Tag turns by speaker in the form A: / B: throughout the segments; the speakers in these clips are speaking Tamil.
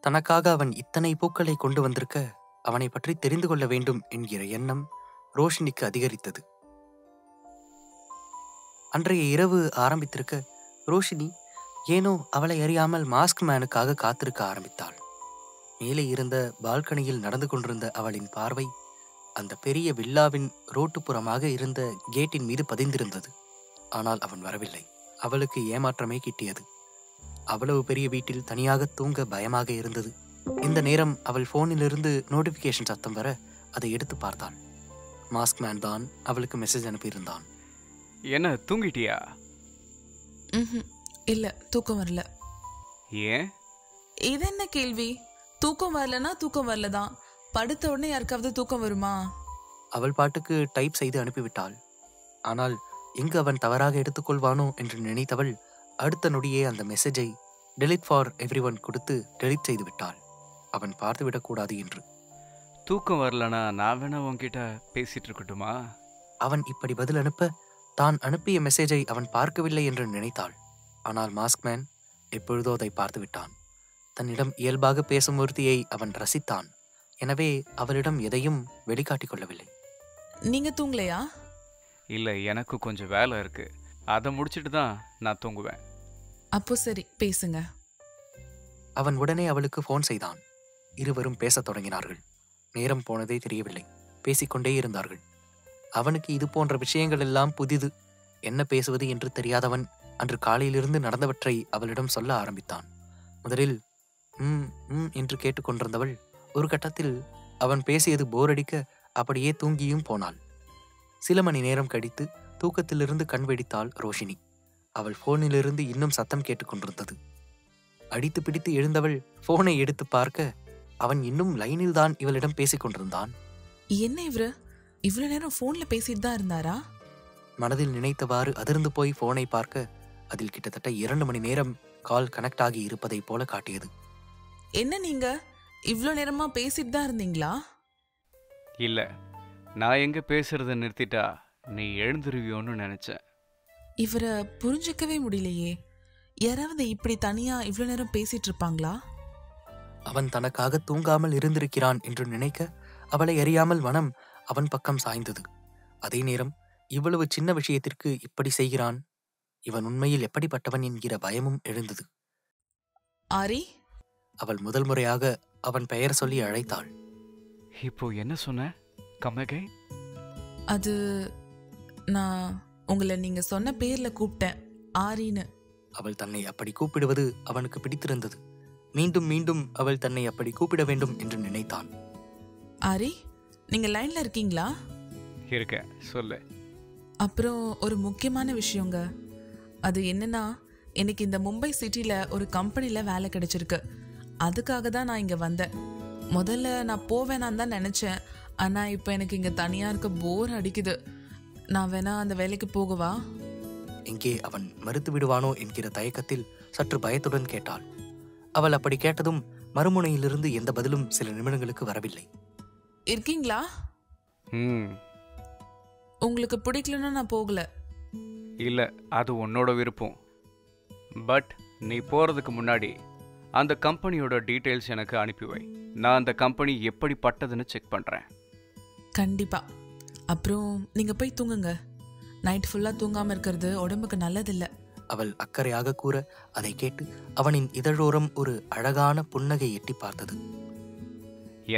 A: தனக்காக அவன் இத்தனை பூக்களை கொண்டு வந்திருக்க அவனை பற்றி தெரிந்து கொள்ள வேண்டும் என்கிற எண்ணம் ரோஷினிக்கு அதிகரித்தது. அன்றைய இரவு ஆரம்பித்திருக்க ரோஷினி ஏனோ அவளை அறியாமல் மாஸ்க் மேனுக்காக காத்திருக்க ஆரம்பித்தாள். மேலே இருந்த பால்கனியில் நடந்து கொண்டிருந்த அவளின் பார்வை அந்த பெரிய வில்லாவின் ரோட்டுப்புறமாக இருந்த கேட்டின் மீது பதிந்திருந்தது. ஆனால் அவன் வரவில்லை. அவளுக்கு ஏமாற்றமே கிட்டியது. அவ்வளவு பெரிய வீட்டில் தனியாக தூங்க பயமாக இருந்தது. இந்த நேரம் அவள் போனிலிருந்து நோட்டிபிகேஷன் சத்தம் வர அதை எடுத்து பார்த்தாள் மாஸ்க் மேன் தான் அவளுக்கு மெசேஜ் அனுப்பியிருந்தான்.
B: என்ன தூங்கிட்டியா.
C: இல்ல தூக்கம் வரல.
B: ஏன்?
C: இது என்ன கேள்வி? தூக்கம் வரலனா தூக்கம் வரலதான். படுத்த உடனே யாருக்காவது தூக்கம் வருமா?
A: அவள் பாட்டுக்கு டைப் செய்து அனுப்பிவிட்டாள். ஆனால் எங்கு அவன் தவறாக எடுத்துக்கொள்வானோ என்று நினைத்தவள் அடுத்த நொடியே அந்த மெசேஜை டெலிட் ஃபார் எவ்ரி ஒன் கொடுத்து டெலிட் செய்து விட்டாள் அவன் பார்த்துவிடக்கூடாது என்று.
B: தூக்கம் வரலனா நான் வேணா உன்கிட்ட பேசிட்டு இருக்கட்டுமா?
A: அவன் இப்படி பதில் அனுப்ப தான் அனுப்பிய மெசேஜை அவன் பார்க்கவில்லை என்று நினைத்தாள். ஆனால் மாஸ்க்மேன் எப்பொழுதோ அதை பார்த்து விட்டான் தன்னிடம் இயல்பாக பேசும் ஒருத்தியை அவன் ரசித்தான். எனவே அவளிடம் எதையும் வெளிக்காட்டிக் கொள்ளவில்லை.
C: நீங்க தூங்கலையா?
B: இல்லை எனக்கு கொஞ்சம் வேலை இருக்கு. அதை முடிச்சிட்டு தான் நான் தூங்குவேன்.
C: அப்போ சரி பேசுங்க.
A: அவன் உடனே அவளுக்கு ஃபோன் செய்தான். இருவரும் பேசத் தொடங்கினார்கள். நேரம் போனதே தெரியவில்லை. பேசிக்கொண்டே இருந்தார்கள். அவனுக்கு இது போன்ற விஷயங்கள் எல்லாம் புதிது. என்ன பேசுவது என்று தெரியாதவன் அன்று காலையிலிருந்து நடந்தவற்றை அவளிடம் சொல்ல ஆரம்பித்தான். முதலில் ம் ம் என்று கேட்டுக்கொண்டிருந்தவள் ஒரு கட்டத்தில் அவன் பேசியது போரடிக்க அப்படியே தூங்கியும் போனாள். சில மணி நேரம் கழித்து தூக்கத்திலிருந்து கண் வெடித்தாள் ரோஷினி அவள் போனிலிருந்து இன்னும் சத்தம் கேட்டுக்கொண்டிருந்தது. அடித்து பிடித்து எழுந்தவள் போனை எடுத்து பார்க்க அவன் இன்னும் லைனில் தான் இவளிடம் பேசிக் கொண்டிருந்தான்.
C: என்ன இவரு? இவ்வளவு நேரம் போன்ல பேசிட்டு தான் இருந்தாரா?
A: மனதில் நினைத்தவாறு அதிர்ந்து போய் போனை பார்க்க அதில் கிட்டத்தட்ட இரண்டு மணி நேரம் கால் கனெக்ட் ஆகி இருப்பதைப் போல காட்டியது.
C: என்ன நீங்க? இவ்வளவு நேரமா பேசிட்டு தான் இருந்தீங்களா?
B: இல்லை நான் எங்கே பேசுறத நிறுத்திட்டா நீ எழுந்துருவியோன்னு நினச்சேன்.
C: இவரை புரிஞ்சுக்கவே முடியலையே. யாராவது இப்படி தனியா இவ்வளவு நேரம் பேசிட்டு இருப்பாங்களா
A: அவன் தனக்காக தூங்காமல் இருந்திருக்கிறான் என்று நினைக்க அவளை அறியாமல் மனம் அவன் பக்கம் சாய்ந்தது. அதே நேரம் இவ்வளவு சின்ன விஷயத்திற்கு இப்படி செய்கிறான்? இவன் உண்மையில் எப்படிப்பட்டவன் என்கிற பயமும் எழுந்தது.
C: ஆரி?
A: அவள் முதல் முறையாக அவன் பெயர் சொல்லி அழைத்தாள்.
B: இப்போ என்ன சொன்ன கமகை?
C: அது நான் உங்களை நீங்க சொன்ன பேர்ல கூப்பிட்டேன். ஆரின்னு.
A: அவள் தன்னை அப்படி கூப்பிடுவது அவனுக்கு பிடித்திருந்தது. மீண்டும் மீண்டும் அவள் தன்னை அப்படி கூப்பிட வேண்டும் என்று நினைத்தான்.
C: ஆரி நீங்க லைன்ல இருக்கீங்களா?
B: இருக்கேன் சொல்லு.
C: அப்புறம் ஒரு முக்கியமான விஷயங்க. அது என்னன்னா எனக்கு இந்த மும்பை சிட்டில ஒரு கம்பெனில வேலை கிடைச்சிருக்கு. அதுக்காக தான் நான் இங்க வந்தேன். முதல்ல நான் போவேனான்னு தான் நினைச்சேன். ஆனா இப்போ எனக்கு இங்க தனியா இருக்க போர் அடிக்குது. நான் வேணா அந்த வேலைக்கு போகவா?
A: எங்கே அவன் மறுத்து விடுவானோ என்கிற தயக்கத்தில் சற்று பயத்துடன் கேட்டாள். அவள் அப்படி கேட்டதும் மறுமுனையிலிருந்து எந்த பதிலும் சில நிமிடங்களுக்கு வரவில்லை.
C: இருக்கீங்களா?
B: ம்.
C: உங்களுக்கு பிடிக்கலன்னா நான் போகல.
B: இல்லை அது உன்னோட விருப்பம். பட் நீ போகிறதுக்கு முன்னாடி அந்த கம்பெனியோட டீட்டெயில்ஸ் எனக்கு அனுப்பி வை. நான் அந்த கம்பெனி எப்படிப்பட்டதுன்னு செக் பண்ணுறேன்
C: கண்டிப்பா. அப்புறம் நீங்க போய் தூங்குங்க. நைட் ஃபுல்லா தூங்காம இருக்கிறது உடம்புக்கு நல்லதில்ல.
A: அவள் அக்கறையாக கூற அதை கேட்டு அவனின் இதழோரம் ஒரு அழகான புன்னகை எட்டி பார்த்தது.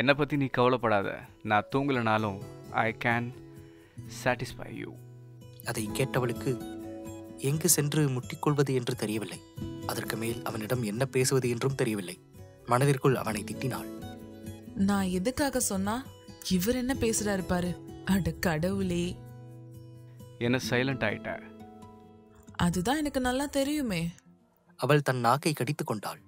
B: என்னை பற்றி நீ கவலைப்படாத. நான் தூங்கலைனாலும் ஐ கேன் சாட்டிஸ்ஃபை யூ
A: அதை கேட்டவளுக்கு எங்கு சென்று முட்டிக்கொள்வது என்று தெரியவில்லை. அதற்கு மேல் அவனிடம் என்ன பேசுவது என்றும் தெரியவில்லை. மனதிற்குள் அவனை திட்டினாள்.
C: நான் எதுக்காக சொன்னா இவர் என்ன பேசுறாரு பாரு. அட கடவுளே.
B: என்ன சைலண்ட் ஆயிட்ட?
C: அதுதான் எனக்கு நல்லா தெரியுமே.
A: அவள் தன் நாக்கை கடித்துக் கொண்டாள்.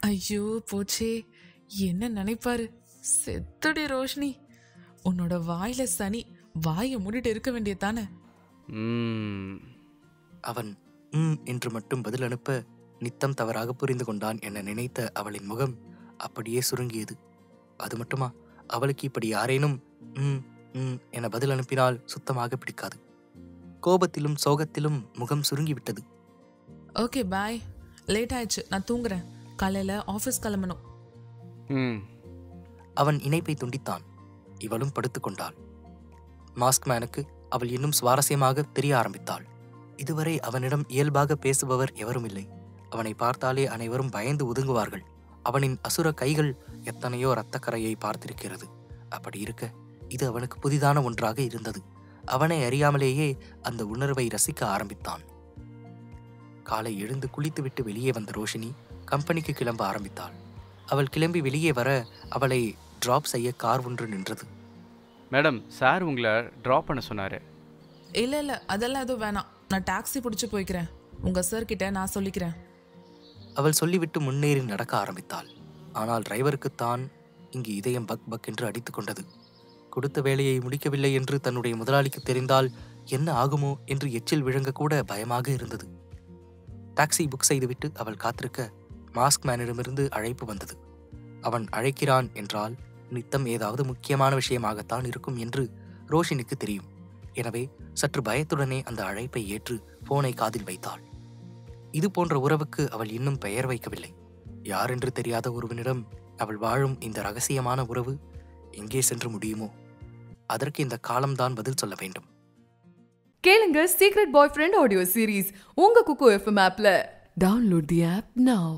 C: ஐயோ போச்சே. என்ன நினைப்பாரு? செத்துடி ரோஷினி. உன்னோட வாயில சனி வாயை மூடிட்டு இருக்க வேண்டியதானே
B: ம்.
A: அவன் ம் என்று மட்டும் பதில் அனுப்ப நித்தம் தவறாக புரிந்து கொண்டான் என நினைத்த அவளின் முகம் அப்படியே சுருங்கியது. அது மட்டுமா? அவளுக்கு இப்படி யாரேனும் ம் ம் என பதில் அனுப்பினால் சுத்தமாக பிடிக்காது. கோபத்திலும் சோகத்திலும் முகம் சுருங்கிவிட்டது.
C: Okay bye. லேட் ஆயிடுச்சு நான் தூங்குறேன். காலையில ஆஃபீஸ் கிளம்பணும்.
B: ம்.
A: அவன் இணைப்பை துண்டித்தான். இவளும் படுத்துக்கொண்டாள் மாஸ்க் மேனுக்கு அவள் இன்னும் சுவாரஸ்யமாக தெரிய ஆரம்பித்தாள். இதுவரை அவனிடம் இயல்பாக பேசுபவர் எவரும் இல்லை. அவனை பார்த்தாலே அனைவரும் பயந்து ஒதுங்குவார்கள். அவனின் அசுர கைகள் எத்தனையோ இரத்தக்கரையை பார்த்திருக்கிறது. அப்படி இருக்க இது அவனுக்கு புதிதான ஒன்றாக இருந்தது. அவனை அறியாமலேயே அந்த உணர்வை ரசிக்க ஆரம்பித்தான். காலை எழுந்து குளித்துவிட்டு வெளியே வந்த ரோஷினி கம்பெனிக்கு கிளம்ப ஆரம்பித்தாள். அவள் கிளம்பி வெளியே வர அவளை டிராப் செய்ய கார் ஒன்று நின்றது.
B: மேடம் சார் உங்களை ட்ராப் பண்ண சொன்னார்.
C: இல்ல இல்ல அதெல்லாம் எதுவும் வேணாம். நான் டாக்ஸி பிடிச்சு போய்க்கிறேன். உங்க சார் கிட்ட நான் சொல்லிக்கிறேன்.
A: அவள் சொல்லிவிட்டு முன்னேறி நடக்க ஆரம்பித்தாள். ஆனால் டிரைவருக்குத்தான் இங்கு இதயம் பக் பக் என்று அடித்துக் கொண்டது. கொடுத்த வேலையை முடிக்கவில்லை என்று தன்னுடைய முதலாளிக்கு தெரிந்தால் என்ன ஆகுமோ என்று எச்சில் விழுங்கக்கூட பயமாக இருந்தது. டாக்ஸி புக் செய்துவிட்டு அவள் காத்திருக்க மாஸ்க் மேனிடமிருந்து அழைப்பு வந்தது. அவன் அழைக்கிறான் என்றால் நித்தம் ஏதாவது முக்கியமான விஷயமாகத்தான் இருக்கும் என்று ரோஷினுக்கு தெரியும். எனவே சற்று பயத்துடனே அந்த அழைப்பை ஏற்று போனை காதில் வைத்தாள். இது போன்ற உறவுக்கு அவள் இன்னும் பெயர் வைக்கவில்லை. யாரென்று தெரியாத ஒருவனிடம் அவள் வாழும் இந்த ரகசியமான உறவு எங்கே சென்று முடியுமோ? அதற்கு இந்த காலம்தான் பதில் சொல்ல வேண்டும்.
D: கேளுங்க secret boyfriend audio series உங்க குக்கு எஃப்எம் ஆப்ல டவுன்லோட் தி ஆப் நவ்